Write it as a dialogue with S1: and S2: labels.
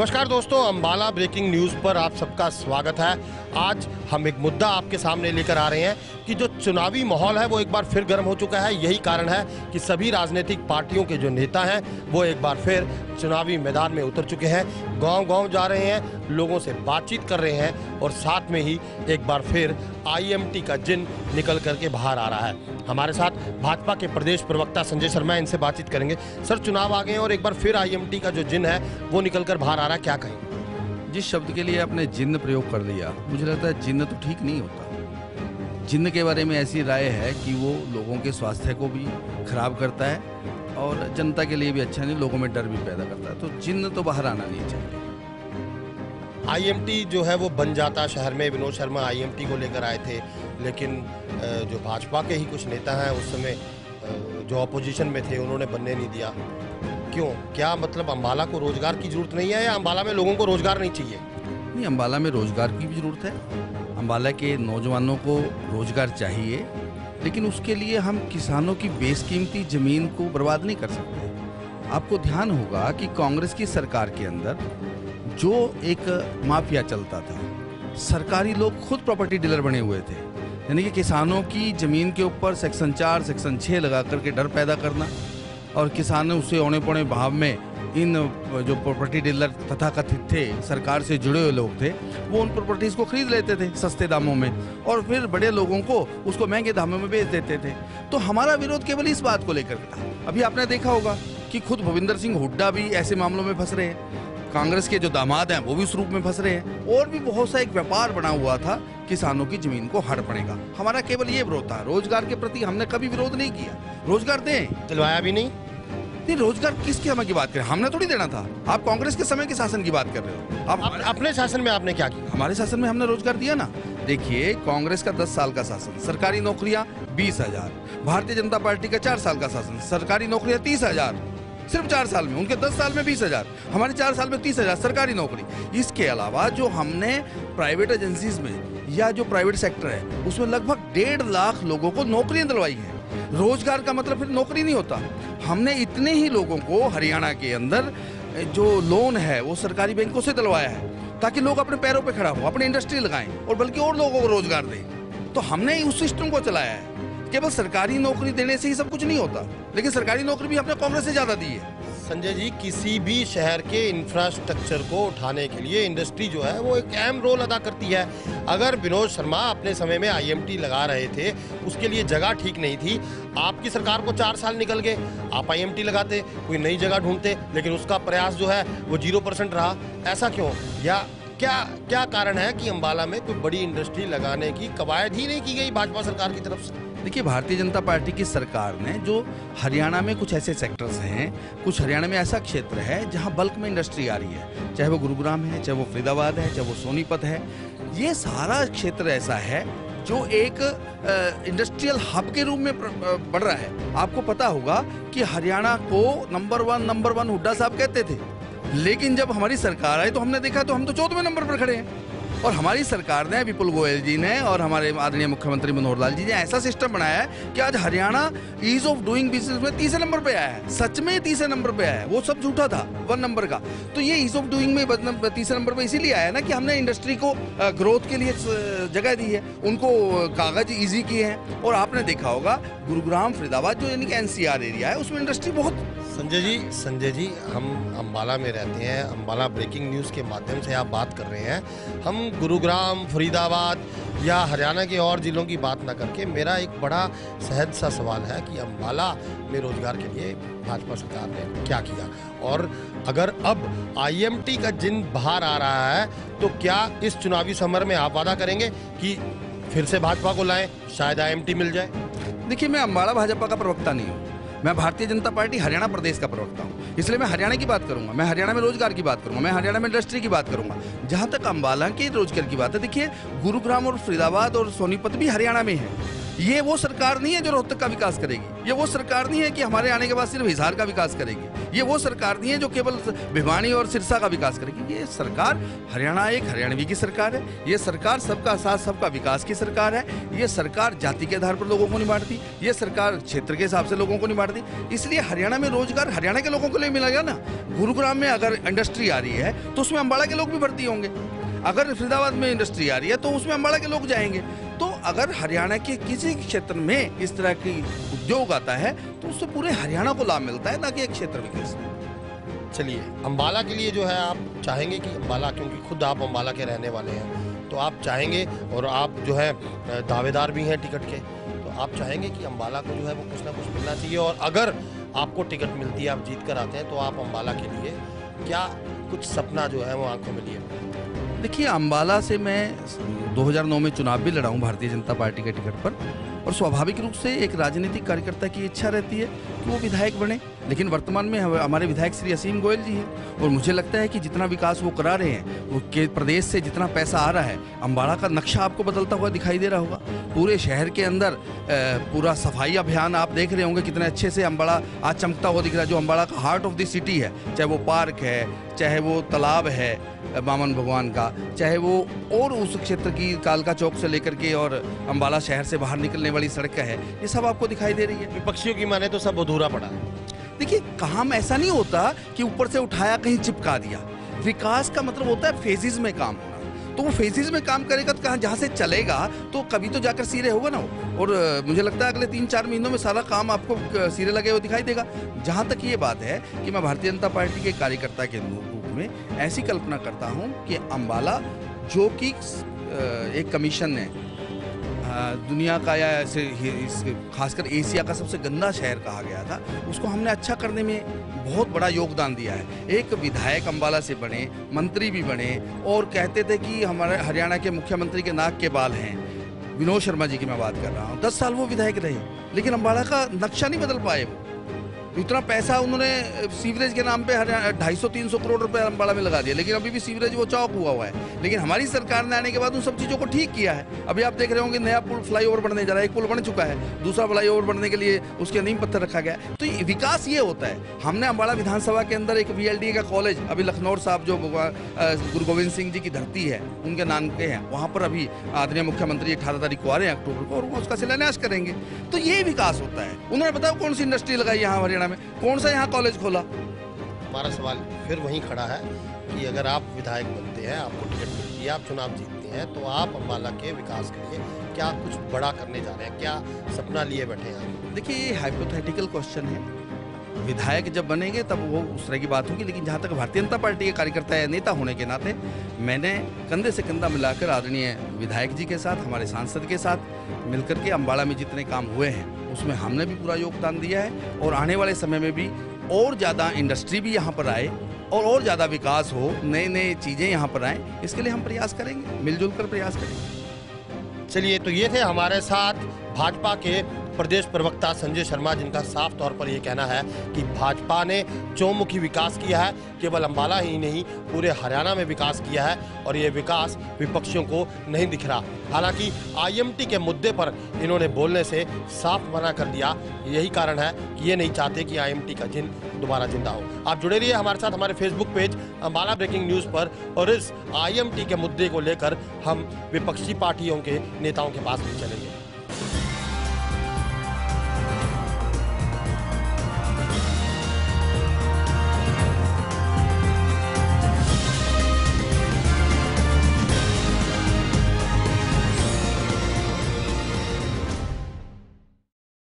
S1: नमस्कार दोस्तों, Ambala breaking news पर आप सबका स्वागत है। आज हम एक मुद्दा आपके सामने लेकर आ रहे हैं कि जो चुनावी माहौल है, वो एक बार फिर गर्म हो चुका है। यही कारण है कि सभी राजनीतिक पार्टियों के जो नेता हैं, वो एक बार फिर चुनावी मैदान में उतर चुके हैं। गांव-गांव जा रहे हैं, लोगों से बातचीत कर रहे हैं और साथ में ही एक बार फिर आईएमटी का जिन निकल करके बाहर आ रहा है। हमारे साथ भाजपा के प्रदेश प्रवक्ता संजय शर्मा इनसे बातचीत करेंगे। सर, चुनाव आ गए और एक बार फिर आईएमटी का जो जिन है, वो निकल कर बाहर आ क्या कहें
S2: जिस शब्द के लिए आपने जिन्न प्रयोग कर लिया मुझे लगता है जिन्न तो ठीक नहीं होता। जिन्न के बारे में ऐसी राय है कि वो लोगों के स्वास्थ्य को भी खराब करता है और जनता के लिए भी अच्छा नहीं लोगों में डर भी पैदा करता है। तो जिन्न तो बाहर आना नहीं चाहिए।
S1: आईएमटी जो है वो बन जाता शहर में। विनोद शर्मा आईएमटी को लेकर आए थे लेकिन जो भाजपा के ही कुछ नेता हैं उस समय जो अपोजिशन में थे उन्होंने बनने नहीं दिया। क्यों? क्या मतलब अम्बाला को रोज़गार की ज़रूरत नहीं है या अम्बाला में लोगों को रोज़गार नहीं चाहिए?
S2: नहीं अम्बाला में रोज़गार की भी ज़रूरत है। अम्बाला के नौजवानों को रोज़गार चाहिए, लेकिन उसके लिए हम किसानों की बेशकीमती ज़मीन को बर्बाद नहीं कर सकते। आपको ध्यान होगा कि कांग्रेस की सरकार के अंदर जो एक माफिया चलता था, सरकारी लोग खुद प्रॉपर्टी डीलर बने हुए थे। यानी कि किसानों की ज़मीन के ऊपर सेक्शन चार, सेक्शन छः लगा करके डर पैदा करना और किसान उसे औने पौने भाव में इन, जो प्रॉपर्टी डीलर तथा कथित थे, सरकार से जुड़े हुए लोग थे, वो उन प्रॉपर्टीज़ को खरीद लेते थे सस्ते दामों में और फिर बड़े लोगों को उसको महँगे दामों में बेच देते थे। तो हमारा विरोध केवल इस बात को लेकर था। अभी आपने देखा होगा कि खुद भविंदर सिंह हुड्डा भी ऐसे मामलों में फंस रहे हैं। कांग्रेस के जो दामाद हैं वो भी उस रूप में फंस रहे हैं। और भी बहुत सा एक व्यापार बना हुआ था किसानों की ज़मीन को हड़पने का हमारा केवल ये विरोध था रोज़गार के प्रति हमने कभी विरोध नहीं किया। रोज़गार दें।
S1: दिलवाया भी नहीं।
S2: नहीं रोज़गार किसके समय की बात करें? हमने थोड़ी देना था। आप कांग्रेस के समय के शासन की बात कर रहे हो। आप
S1: अप, अपने शासन में आपने क्या किया?
S2: हमारे शासन में हमने रोज़गार दिया ना। देखिए कांग्रेस का 10 साल का शासन सरकारी नौकरियाँ बीस हज़ार। भारतीय जनता पार्टी का चार साल का शासन सरकारी नौकरियाँ तीस हज़ार। सिर्फ़ चार साल में, उनके दस साल में बीस हज़ार, हमारे चार साल में तीस हज़ार सरकारी नौकरी। इसके अलावा जो हमने प्राइवेट एजेंसीज में या जो प्राइवेट सेक्टर है, उसमें लगभग डेढ़ लाख लोगों को नौकरियाँ दिलवाई हैं। रोज़गार का मतलब फिर नौकरी नहीं होता। हमने इतने ही लोगों को हरियाणा के अंदर, जो लोन है, वो सरकारी बैंकों से दिलवाया है, ताकि लोग अपने पैरों पे खड़ा हो, अपनी इंडस्ट्री लगाएँ, और बल्कि और लोगों को रोज़गार दें। तो हमने उस सिस्टम को चलाया है। केवल सरकारी नौकरी देने से ही सब कुछ नहीं होता, लेकिन सरकारी नौकरी भी हमने कांग्रेस से ज़्यादा दी है।
S1: संजय जी, किसी भी शहर के इंफ्रास्ट्रक्चर को उठाने के लिए इंडस्ट्री जो है, वो एक अहम रोल अदा करती है। अगर विनोद शर्मा अपने समय में आईएमटी लगा रहे थे, उसके लिए जगह ठीक नहीं थी, आपकी सरकार को चार साल निकल गए। आप आईएमटी लगाते, कोई नई जगह ढूंढते, लेकिन उसका प्रयास जो है, वो ज़ीरो परसेंट रहा। ऐसा क्यों? या क्या क्या कारण है कि अम्बाला में कोई बड़ी इंडस्ट्री लगाने की कवायद ही नहीं की गई भाजपा सरकार की तरफ़ से?
S2: देखिए, भारतीय जनता पार्टी की सरकार ने जो हरियाणा में कुछ ऐसे सेक्टर्स हैं, कुछ हरियाणा में ऐसा क्षेत्र है जहाँ बल्क में इंडस्ट्री आ रही है। चाहे वो गुरुग्राम है, चाहे वो फरीदाबाद है, चाहे वो सोनीपत है, ये सारा क्षेत्र ऐसा है जो एक इंडस्ट्रियल हब के रूप में बढ़ रहा है। आपको पता होगा कि हरियाणा को number one number one Hooda sahab कहते थे। लेकिन जब हमारी सरकार आई तो हमने देखा तो हम तो चौदहवें नंबर पर खड़े हैं। और हमारी सरकार ने, विपुल गोयल जी ने और हमारे आदरणीय मुख्यमंत्री मनोहर लाल जी ने ऐसा सिस्टम बनाया है कि आज Haryana ease of doing business में तीसरे नंबर पे आया है। सच में तीसरे नंबर पे आया है। वो सब झूठा था वन नंबर का। तो ये ईज ऑफ़ डूइंग में तीसरे नंबर पे इसीलिए आया ना कि हमने इंडस्ट्री को ग्रोथ के लिए जगह दी है। उनको कागज़ ईजी किए हैं। और आपने देखा होगा, गुरुग्राम, फरीदाबाद जो यानी कि एनसीआर एरिया है, उसमें इंडस्ट्री बहुत
S1: संजय जी संजय जी, हम अम्बाला में रहते हैं। अम्बाला ब्रेकिंग न्यूज़ के माध्यम से आप बात कर रहे हैं। हम गुरुग्राम, फरीदाबाद या हरियाणा के और ज़िलों की बात ना करके, मेरा एक बड़ा सहज सा सवाल है कि अम्बाला में रोज़गार के लिए भाजपा सरकार ने क्या किया? और अगर अब आईएमटी का जिन बाहर आ रहा है तो क्या इस चुनावी समर में आप वादा करेंगे कि फिर से भाजपा को लाएँ, शायद आईएमटी मिल जाए?
S2: देखिए, मैं अम्बाला भाजपा का प्रवक्ता नहीं हूँ। मैं भारतीय जनता पार्टी हरियाणा प्रदेश का प्रवक्ता हूँ। इसलिए मैं हरियाणा की बात करूँगा, मैं हरियाणा में रोज़गार की बात करूँगा, मैं हरियाणा में इंडस्ट्री की बात करूँगा। जहाँ तक अम्बाला के रोज़गार की बात है, देखिए, गुरुग्राम और फरीदाबाद और सोनीपत भी हरियाणा में है। ये वो सरकार नहीं है जो रोहतक का विकास करेगी। ये वो सरकार नहीं है कि हमारे आने के बाद सिर्फ़ हिसार का विकास करेगी। ये वो सरकार नहीं है जो केवल भिवानी और सिरसा का विकास करेगी। ये सरकार हरियाणा एक हरियाणवी की सरकार है। ये सरकार सबका साथ, सबका विकास की सरकार है। ये सरकार जाति के आधार पर लोगों को नहीं बांटती ये सरकार क्षेत्र के हिसाब से लोगों को नहीं बांटती इसलिए हरियाणा में रोज़गार हरियाणा के लोगों को लिए मिलेगा ना। गुरुग्राम में अगर इंडस्ट्री आ रही है तो उसमें अम्बाड़ा के लोग भी भर्ती होंगे। अगर फरीदाबाद में इंडस्ट्री आ रही है तो उसमें अम्बाड़ा के लोग जाएँगे। तो अगर हरियाणा के किसी क्षेत्र में इस तरह की उद्योग आता है तो उससे पूरे हरियाणा को लाभ मिलता है, ना कि एक क्षेत्र विकास
S1: चलिए, अम्बाला के लिए जो है, आप चाहेंगे कि अम्बाला, क्योंकि खुद आप अम्बाला के रहने वाले हैं तो आप चाहेंगे और आप जो है, दावेदार भी हैं टिकट के तो आप चाहेंगे कि अम्बाला को जो है, वो कुछ ना कुछ मिलना चाहिए, और अगर आपको टिकट मिलती है, आप जीत कर आते हैं तो आप अम्बाला के लिए क्या कुछ सपना जो है, वो आँखों में लिए?
S2: देखिए अम्बाला से मैं 2009 में चुनाव भी लड़ा हूँ भारतीय जनता पार्टी के टिकट पर और स्वाभाविक रूप से एक राजनीतिक कार्यकर्ता की इच्छा रहती है। कि वो विधायक बने? लेकिन वर्तमान में हमारे विधायक श्री असीम गोयल जी हैं और मुझे लगता है कि जितना विकास वो करा रहे हैं, वो के प्रदेश से जितना पैसा आ रहा है अम्बाड़ा का नक्शा आपको बदलता हुआ दिखाई दे रहा होगा। पूरे शहर के अंदर पूरा सफ़ाई अभियान आप देख रहे होंगे, कितने अच्छे से अम्बाड़ा आज चमकता हुआ दिख रहा है। जो अम्बाड़ा का हार्ट ऑफ़ द सिटी है, चाहे वो पार्क है, चाहे वो तालाब है बामन भगवान का, चाहे वो और उस क्षेत्र की कालका चौक से लेकर के और अम्बाला शहर से बाहर निकलने वाली सड़क है, ये सब आपको दिखाई दे रही है।
S1: विपक्षियों की माने तो सब अधूरा पड़ा।
S2: है देखिए, काम ऐसा नहीं होता कि ऊपर से उठाया, कहीं चिपका दिया। विकास का मतलब होता है फेजिज में काम होना। तो वो फेजिज में काम करेगा तो कहाँ, जहाँ से चलेगा तो कभी तो जाकर सिरे होगा ना और मुझे लगता है अगले तीन चार महीनों में सारा काम आपको सिरे लगे हुए दिखाई देगा। जहाँ तक ये बात है कि मैं भारतीय जनता पार्टी के कार्यकर्ता के रूप में ऐसी कल्पना करता हूँ कि अम्बाला जो कि एक कमीशन ने दुनिया का या ऐसे खासकर एशिया का सबसे गंदा शहर कहा गया था, उसको हमने अच्छा करने में बहुत बड़ा योगदान दिया है। एक विधायक अम्बाला से बने, मंत्री भी बने, और कहते थे कि हमारे हरियाणा के मुख्यमंत्री के नाक के बाल हैं। विनोद शर्मा जी की मैं बात कर रहा हूँ। दस साल वो विधायक रहे, लेकिन अम्बाला का नक्शा नहीं बदल पाए वो। इतना पैसा उन्होंने, सीवरेज के नाम पे ढाई सौ, तीन सौ करोड़ रुपए अम्बाड़ा में लगा दिया लेकिन अभी भी सीवरेज वो चौक हुआ हुआ है। लेकिन हमारी सरकार ने आने के बाद उन सब चीज़ों को ठीक किया है। अभी आप देख रहे होंगे नया पुल फ्लाई ओवर बनने जा रहा है। एक पुल बन चुका है। दूसरा फ्लाई ओवर बनने के लिए उसके नीम पत्थर रखा गया तो विकास ये होता है। हमने अम्बाड़ा विधानसभा के अंदर एक वी का कॉलेज, अभी लखनऊ साहब जो गुरु गोविंद सिंह जी की धरती है, उनके नाम के हैं। वहाँ पर अभी आदरणीय मुख्यमंत्री अठारह तारीख को आ रहे हैं अक्टूबर को और उसका शिलान्यास करेंगे। तो ये विकास होता है। उन्होंने बताया कौन सी इंडस्ट्री लगाई यहाँ हरियाणा में। कौन सा यहाँ कॉलेज खोला?
S1: हमारा सवाल फिर वहीं खड़ा है कि अगर आप विधायक बनते हैं आपको टिकट मिलती है आप चुनाव जीतते हैं तो आप अम्बाला के विकास के लिए क्या कुछ बड़ा करने जा रहे हैं? क्या सपना लिए बैठे हैं
S2: देखिए ये हाइपोथेटिकल क्वेश्चन है। विधायक जब बनेंगे, तब वो उस तरह की बात होगी, लेकिन जहाँ तक भारतीय जनता पार्टी के कार्यकर्ता या नेता होने के नाते, मैंने कंधे से कंधा मिलाकर आदरणीय विधायक जी के साथ, हमारे सांसद के साथ मिलकर के अम्बाड़ा में जितने काम हुए हैं, उसमें हमने भी पूरा योगदान दिया है और आने वाले समय में भी और ज़्यादा इंडस्ट्री भी यहाँ पर आए और और ज़्यादा विकास हो नए नए चीज़ें यहाँ पर आए, इसके लिए हम प्रयास करेंगे, मिलजुल कर प्रयास करेंगे।
S1: चलिए तो ये थे हमारे साथ भाजपा के प्रदेश प्रवक्ता संजय शर्मा जिनका साफ़ तौर पर यह कहना है कि भाजपा ने चौमुखी विकास किया है, केवल अंबाला ही नहीं, पूरे हरियाणा में विकास किया है और ये विकास विपक्षियों को नहीं दिख रहा। हालाँकि आईएमटी के मुद्दे पर इन्होंने बोलने से साफ़ मना कर दिया। यही कारण है कि ये नहीं चाहते कि आईएमटी का जिन दोबारा ज़िंदा हो। आप जुड़े रहिए हमारे साथ, हमारे Facebook page Ambala breaking news पर, और इस आईएमटी के मुद्दे को लेकर हम विपक्षी पार्टियों के नेताओं के पास भी चलेंगे।